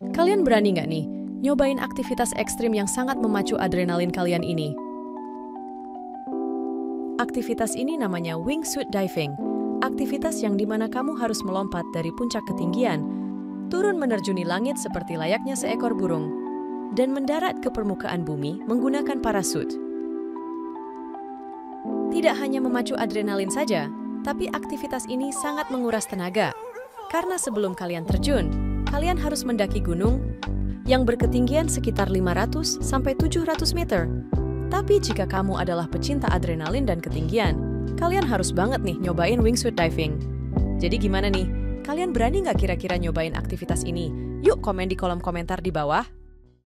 Kalian berani nggak nih nyobain aktivitas ekstrim yang sangat memacu adrenalin kalian ini? Aktivitas ini namanya wingsuit diving. Aktivitas yang di mana kamu harus melompat dari puncak ketinggian, turun menerjuni langit seperti layaknya seekor burung, dan mendarat ke permukaan bumi menggunakan parasut. Tidak hanya memacu adrenalin saja, tapi aktivitas ini sangat menguras tenaga. Karena sebelum kalian terjun, kalian harus mendaki gunung yang berketinggian sekitar 500 sampai 700 meter. Tapi jika kamu adalah pecinta adrenalin dan ketinggian, kalian harus banget nih nyobain wingsuit diving. Jadi gimana nih? Kalian berani nggak kira-kira nyobain aktivitas ini? Yuk komen di kolom komentar di bawah.